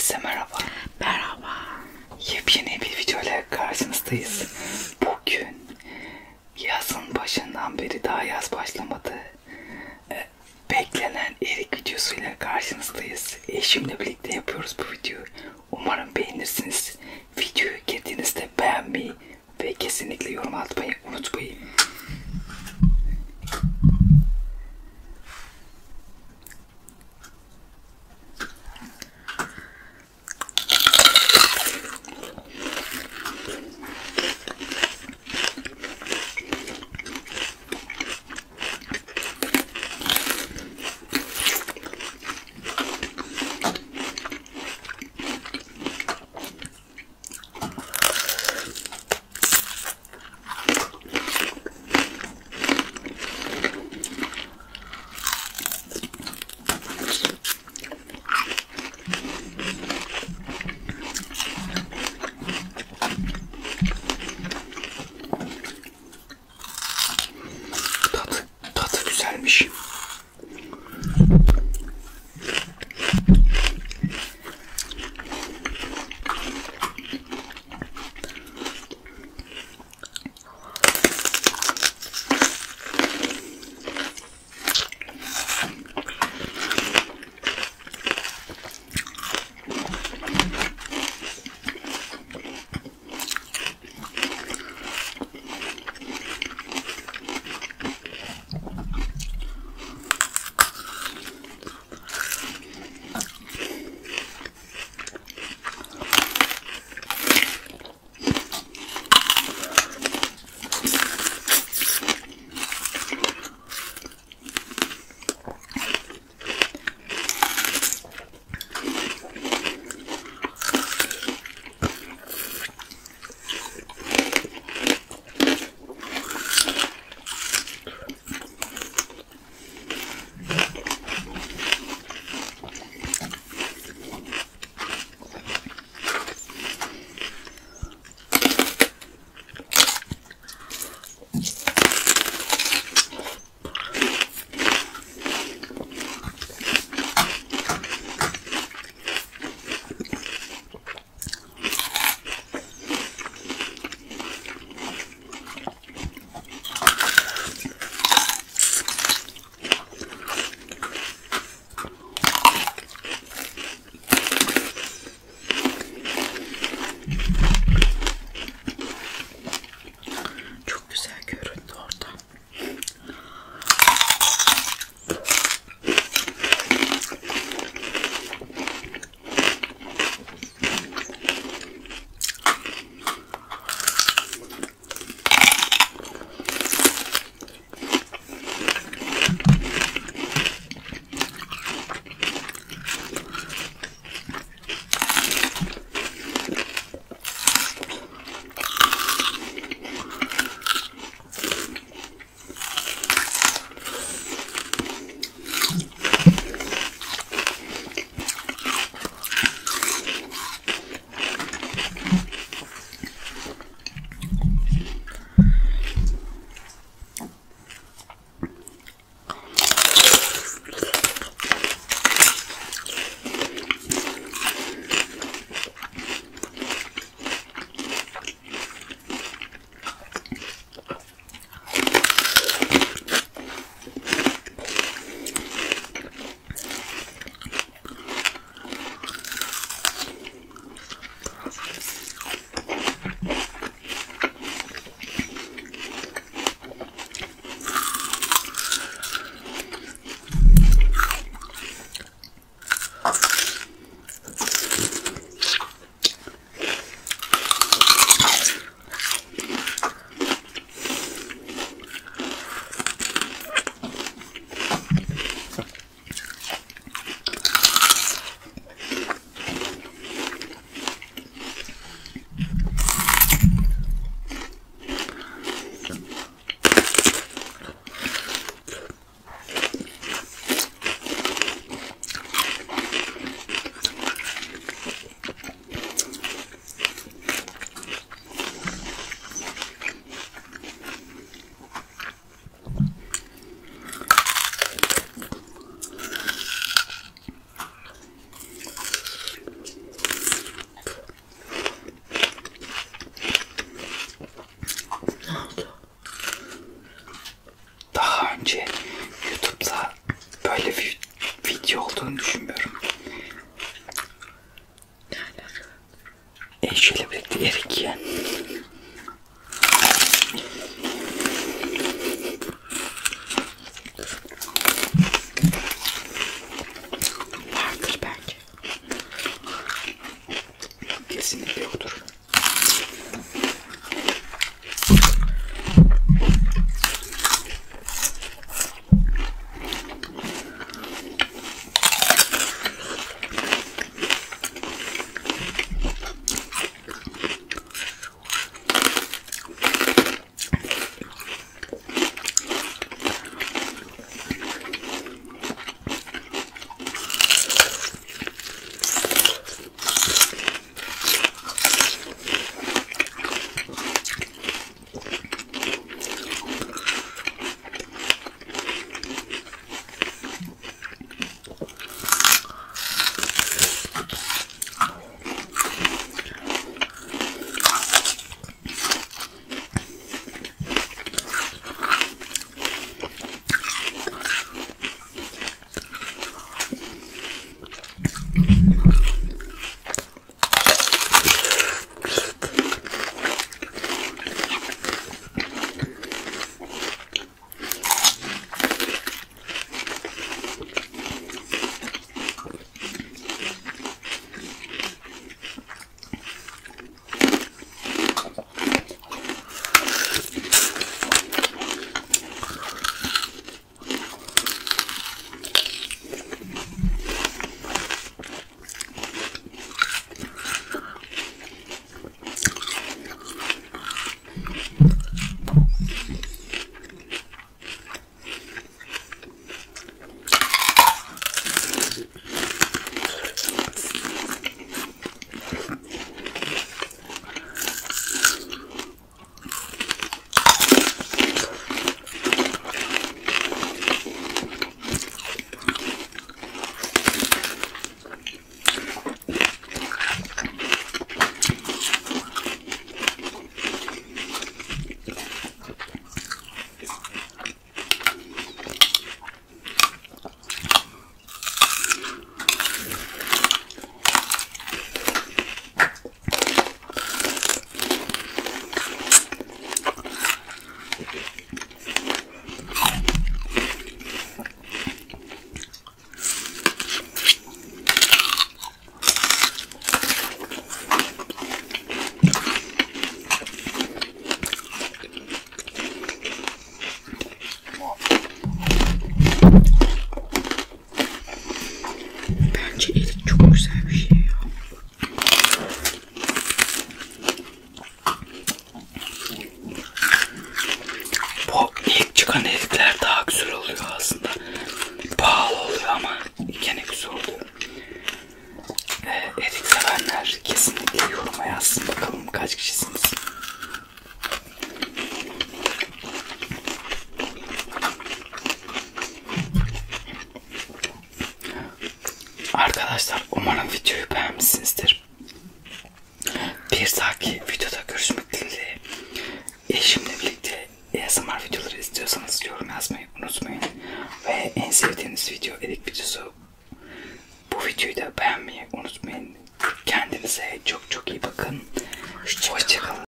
Herkese merhaba. Merhaba. Yepyeni bir video ile karşınızdayız. Bugün yazın başından beri daha yaz başlamadı. Ee, beklenen erik videosuyla karşınızdayız. Eşimle birlikte güzel bir şey ya. Bu ilk çıkan editler daha güzel oluyor aslında. Pahalı oluyor ama gene güzel oluyor. Ee, edit sevenler kesinlikle yoruma yazsın bakalım kaç kişisin. Bir dahaki videoda görüşmek dileğiyle. Eşimle birlikte ASMR videoları istiyorsanız yorum yazmayı unutmayın.